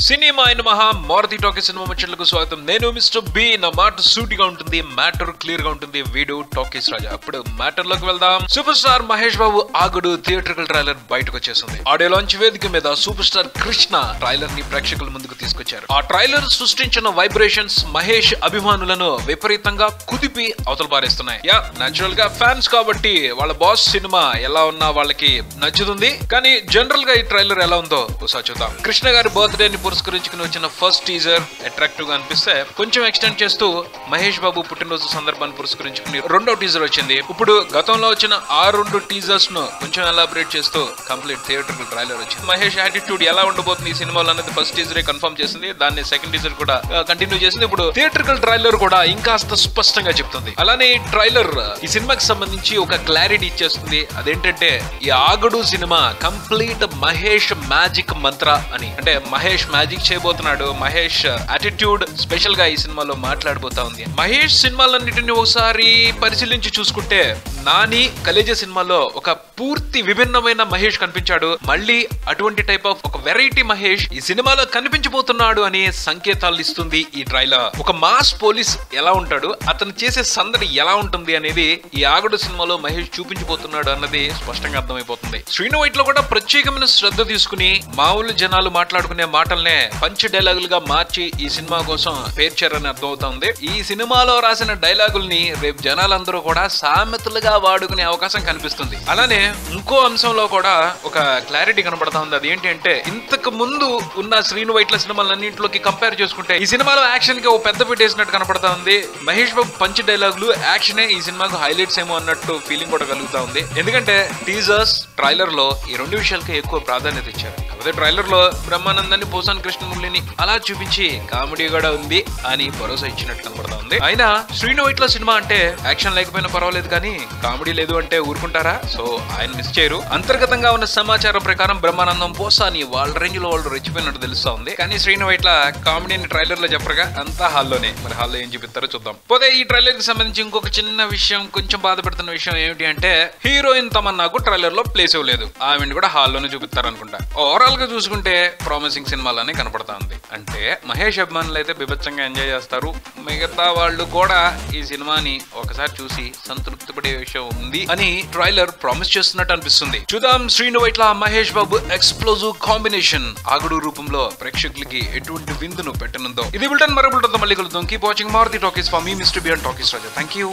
Cinema అయిన మహా Maruti talkie cinema ముచ్చట్లకు స్వాగతం. నేను మిస్టర్ బి. నా మాట సూటిగా ఉంటుంది మ్యాటర్ క్లియర్గా ఉంటుంది. Video talkies Raja. అప్పుడు మ్యాటర్లోకి వెళ్దాం. Super star Mahesh Babu Aagadu theatrical trailer బయటకు వచ్చేసింది. ఆడియో లాంచ్ వేదిక మీద సూపర్ స్టార్ కృష్ణ ట్రైలర్ని ప్రేక్షకుల ముందుకు తీసుకొచ్చారు. ఆ ట్రైలర్ సృష్టించిన వైబ్రేషన్స్ మహేష్ అభిమానులను విపరీతంగా కుదిపి అవతల పారేస్తున్నాయి. యా నాచురల్గా ఫ్యాన్స్ కాబట్టి వాళ్ళ బాస్ సినిమా ఎలా ఉన్నా వాళ్ళకి నచ్చుతుంది. కానీ జనరల్గా ఈ ట్రైలర్ ఎలా ఉందో ఒకసారి చూద్దాం. కృష్ణ గారి బర్త్డే ని పురస్కరించుకుని వచ్చిన ఫస్ట్ టీజర్ అట్రాక్టివ్గా అనిపిస్తే కొంచెం ఎక్స్టెండ్ చేస్తూ మహేష్ బాబు పుట్టినరోజు సందర్భాన్ని పురస్కరించుకుని రెండో టీజర్ వచ్చింది. ఇప్పుడు గతంలో వచ్చిన ఆ రెండు టీజర్స్ను కొంచెం ఎలాబరేట్ చేస్తూ కంప్లీట్ థియేటర్ ట్రైలర్ వచ్చింది. మహేష్ యాటిట్యూడ్ ఎలా ఉండబోతుంది ఈ సినిమాలో అనేది ఫస్ట్ టీజర్ కన్ఫర్మ్ చేసింది. దాన్ని సెకండ్ టీజర్ కూడా కంటిన్యూ చేసింది. ఇప్పుడు థియేటర్కల్ ట్రైలర్ కూడా ఇంకాస్త స్పష్టంగా చెప్తుంది. అలానే ఈ ట్రైలర్ ఈ సినిమాకి సంబంధించి ఒక క్లారిటీ ఇచ్చేస్తుంది. అదేంటంటే ఈ Aagadu cinema complete Mahesh magic మంత్ర అని. అంటే మహేష్ మ్యాజిక్ చేయబోతున్నాడు మహేష్. అటిట్యూడ్ స్పెషల్గా ఈ సినిమాలో మాట్లాడబోతా ఉంది. మహేష్ సినిమాలన్నిటిని ఒకసారి పరిశీలించి చూసుకుంటే నాని కలేజ సినిమాలో ఒక పూర్తి విభిన్నమైన మహేష్ కనిపించాడు. మళ్ళీ అటువంటి టైప్ ఆఫ్ ఒక వెరైటీ మహేష్ ఈ సినిమాలో కనిపించబోతున్నాడు అనే సంకేతాలు ఇస్తుంది ఈ ట్రైలర్ ఒక మాస్ పోలీస్ ఎలా ఉంటాడు అతను చేసే సందడి ఎలా ఉంటుంది అనేది ఈ ఆగడు సినిమాలో మహేష్ చూపించబోతున్నాడు అన్నది స్పష్టంగా అర్థమైపోతుంది. శ్రీను వైట్లో కూడా ప్రత్యేకమైన శ్రద్ధ తీసుకుని మామూలు జనాలు మాట్లాడుకునే మాటల్ని పంచ్ డైలాగులుగా మార్చి ఈ సినిమా కోసం పేర్చారని అర్థమవుతుంది. ఈ సినిమాలో రాసిన డైలాగుల్ని రేపు జనాలందరూ కూడా సామెతలుగా వాడుకునే అవకాశం కనిపిస్తుంది. అలానే ఇంకో అంశంలో కూడా ఒక క్లారిటీ కనబడతా ఉంది అది ఏంటి అంటే ఇంతకు ముందు ఉన్న శ్రీను వైట్ల సినిమాలన్నింటిలోకి కంపేర్ చేసుకుంటే ఈ సినిమాలో యాక్షన్కి ఓ పెద్ద పెట్టేసినట్టు కనపడతా ఉంది మహేష్ బాబు పంచ్ డైలాగులు యాక్షనే ఈ సినిమాకు హైలైట్స్ ఏమో అన్నట్టు ఫీలింగ్ కూడా కలుగుతా ఉంది ఎందుకంటే టీజర్స్ ట్రైలర్లో ఈ రెండు విషయాలకి ఎక్కువ ప్రాధాన్యత ఇచ్చారు. అదే ట్రైలర్లో బ్రహ్మానందాన్ని పోసాన్ కృష్ణమురళిని అలా చూపించి కామెడీ కూడా ఉంది అని భరోసా ఇచ్చినట్టు కనపడతా ఉంది. అయినా శ్రీను వైట్ల సినిమా అంటే యాక్షన్ లేకపోయినా పర్వాలేదు కానీ కామెడీ లేదు అంటే ఊరుకుంటారా? సో ఆయన మిస్ చేయరు. అంతర్గతంగా ఉన్న సమాచారం ప్రకారం బ్రహ్మానందం పోసాని వాళ్ళ రేంజ్లో వాళ్ళు రెచ్చిపోయినట్టు తెలుస్తా ఉంది. కానీ శ్రీను వైట్ల కామెడీని ట్రైలర్లో చెప్పరుగా అంతా హాల్లోనే. మరి హాల్లో ఏం చూపిస్తారో చూద్దాం. పోతే ఈ ట్రైలర్కి సంబంధించి ఇంకొక చిన్న విషయం కొంచెం బాధపడుతున్న విషయం ఏమిటి అంటే హీరోయిన్ తమన్నాకు ట్రైలర్లో ప్లేస్ ఇవ్వలేదు. ఆమెను కూడా హాల్లోనే చూపిస్తారు అనుకుంటా ఓవరాల్ గా చూసుకుంటే ప్రామిసింగ్ సినిమాలనే కనపడతా ఉంది అంటే మహేష్ అభిమానులు అయితే బిభత్సంగా ఎంజాయ్ చేస్తారు. మిగతా వాళ్ళు కూడా ఈ సినిమాని ఒకసారి చూసి సంతృప్తి పడే విషయం ఉంది అని ట్రైలర్ ప్రామిస్ చేస్తున్నట్టు అనిపిస్తుంది. చూద్దాం శ్రీను వైట్ల మహేష్ బాబు ఎక్స్ప్లోజివ్ కాంబినేషన్ ఆగుడు రూపంలో ప్రేక్షకులకి ఎటువంటి విందును పెట్టనుందో. ఇది బుల్టన్ మరో బిల్టన్ మళ్ళీ కలుద్దాం. Keep watching Maruthi talkies for me mister Bean talkies Raja. Thank you